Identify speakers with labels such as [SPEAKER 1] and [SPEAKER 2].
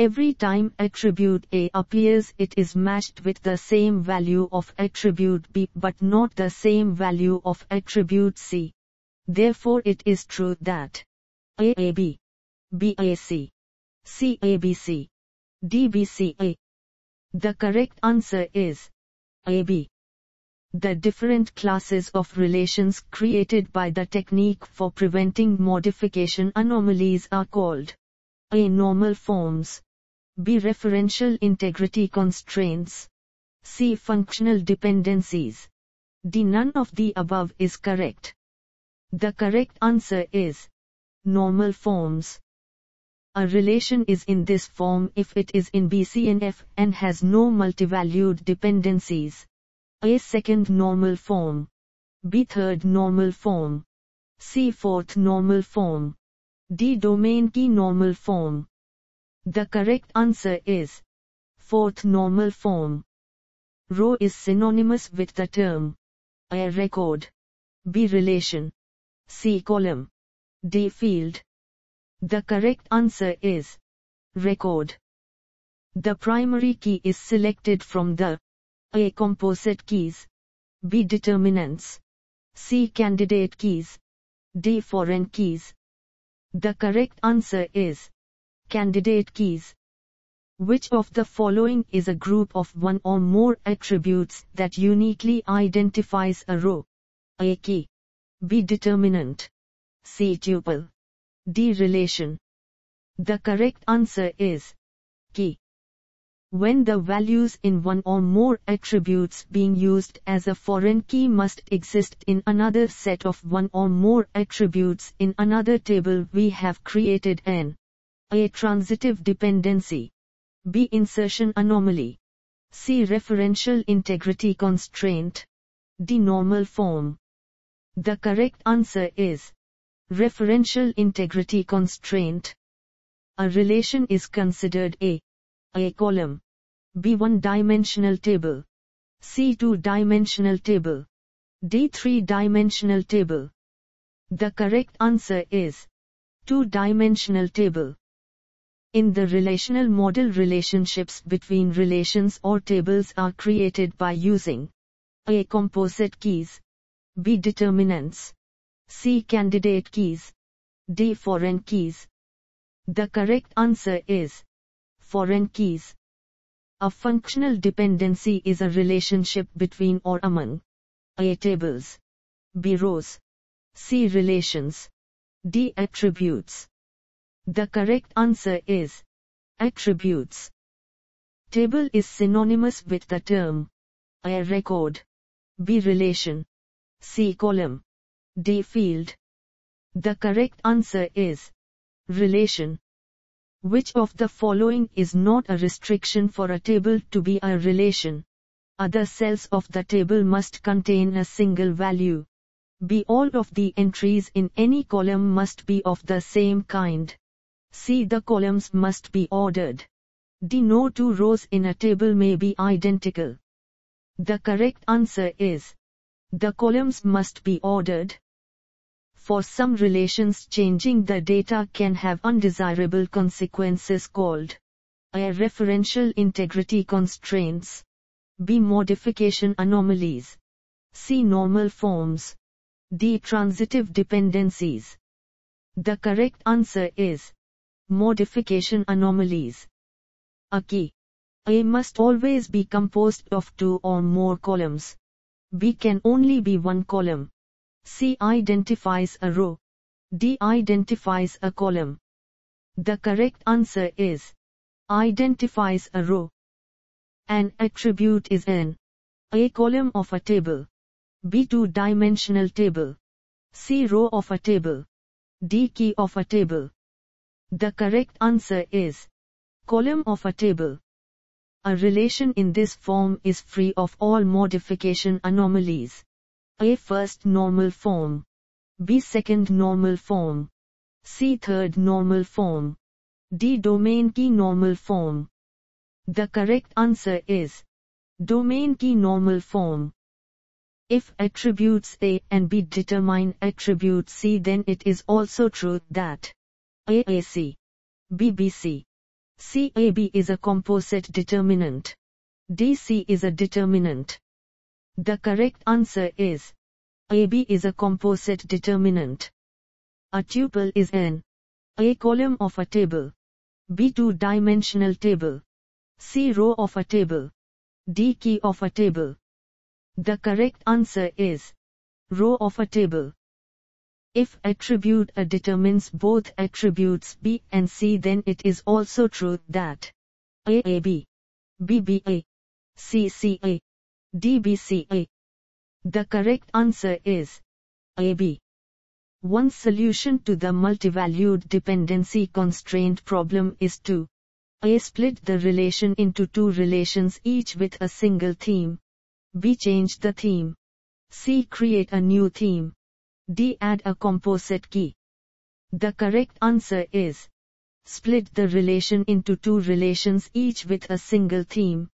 [SPEAKER 1] Every time attribute A appears it is matched with the same value of attribute B but not the same value of attribute C. Therefore it is true that AAB, BAC, CABC, DBCA. The correct answer is AB. The different classes of relations created by the technique for preventing modification anomalies are called A. Normal forms B. Referential integrity constraints C. Functional dependencies D. None of the above is correct. The correct answer is normal forms. A relation is in this form if it is in BCNF and has no multivalued dependencies. A second normal form. B third normal form. C fourth normal form. D domain key normal form. The correct answer is fourth normal form. Row is synonymous with the term A record. B relation. C column. D field. The correct answer is record. The primary key is selected from the A. Composite keys B. Determinants C. Candidate keys D. Foreign keys The correct answer is candidate keys. Which of the following is a group of one or more attributes that uniquely identifies a row? A key. B. Determinant. C. Tuple. D. Relation. The correct answer is key. When the values in one or more attributes being used as a foreign key must exist in another set of one or more attributes in another table we have created an A. Transitive dependency. B. Insertion anomaly. C. Referential integrity constraint. D. Normal form. The correct answer is Referential integrity constraint. A relation is considered A. A column. B one-dimensional table. C two-dimensional table. D three-dimensional table. The correct answer is two-dimensional table. In the relational model relationships between relations or tables are created by using A. Composite keys. B. Determinants. C. Candidate keys. D. Foreign keys. The correct answer is foreign keys. A functional dependency is a relationship between or among A. Tables. B. Rows. C. Relations. D. Attributes. The correct answer is attributes. Table is synonymous with the term A. Record. B. Relation. C. Column. D field. The correct answer is relation. Which of the following is not a restriction for a table to be a relation? Other cells of the table must contain a single value. B. All of the entries in any column must be of the same kind. C. The columns must be ordered. D. No two rows in a table may be identical. The correct answer is the columns must be ordered. For some relations changing the data can have undesirable consequences called A. Referential integrity constraints. B. Modification anomalies. C. Normal forms. D. Transitive dependencies. The correct answer is Modification anomalies. A key. A must always be composed of two or more columns. B can only be one column. C identifies a row. D identifies a column. The correct answer is identifies a row. An attribute is an A column of a table. B two-dimensional table. C row of a table. D key of a table. The correct answer is column of a table. A relation in this form is free of all modification anomalies. A first normal form. B second normal form. C third normal form. D domain key normal form. The correct answer is domain key normal form. If attributes A and B determine attribute C then it is also true that AAC, BBC, C AB is a composite determinant. DC is a determinant. The correct answer is AB is a composite determinant. A tuple is an A column of a table. B two-dimensional table. C row of a table. D key of a table. The correct answer is row of a table. If attribute A determines both attributes B and C then it is also true that A A B B B A C C A D B C A. The correct answer is AB. One solution to the multivalued dependency constraint problem is to A. Split the relation into two relations each with a single theme. B. Change the theme. C. Create a new theme. D. Add a composite key. The correct answer is split the relation into two relations each with a single theme.